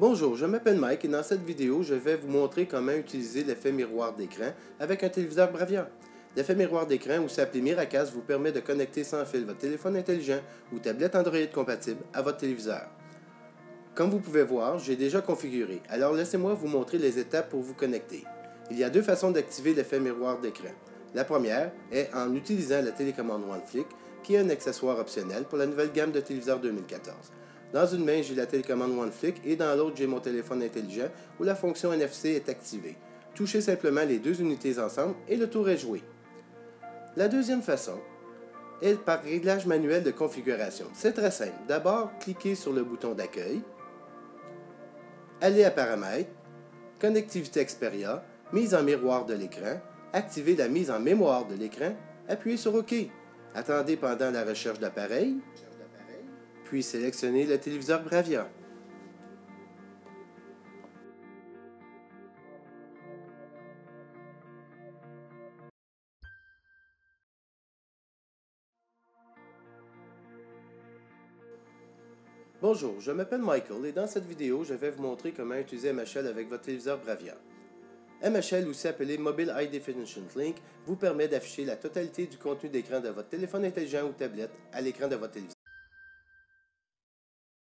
Bonjour, je m'appelle Mike et dans cette vidéo, je vais vous montrer comment utiliser l'effet miroir d'écran avec un téléviseur Bravia. L'effet miroir d'écran, ou s'appelé Miracast, vous permet de connecter sans fil votre téléphone intelligent ou tablette Android compatible à votre téléviseur. Comme vous pouvez voir, j'ai déjà configuré, alors laissez-moi vous montrer les étapes pour vous connecter. Il y a deux façons d'activer l'effet miroir d'écran. La première est en utilisant la télécommande OneFlick, qui est un accessoire optionnel pour la nouvelle gamme de téléviseurs 2014. Dans une main, j'ai la télécommande OneFlick et dans l'autre, j'ai mon téléphone intelligent où la fonction NFC est activée. Touchez simplement les deux unités ensemble et le tour est joué. La deuxième façon est par réglage manuel de configuration. C'est très simple. D'abord, cliquez sur le bouton d'accueil, allez à Paramètres, Connectivité Xperia, mise en miroir de l'écran, activez la mise en mémoire de l'écran, appuyez sur OK. Attendez pendant la recherche d'appareil, puis sélectionnez le téléviseur Bravia. Bonjour, je m'appelle Michael et dans cette vidéo, je vais vous montrer comment utiliser MHL avec votre téléviseur Bravia. MHL, aussi appelé Mobile High Definition Link, vous permet d'afficher la totalité du contenu d'écran de votre téléphone intelligent ou tablette à l'écran de votre téléviseur.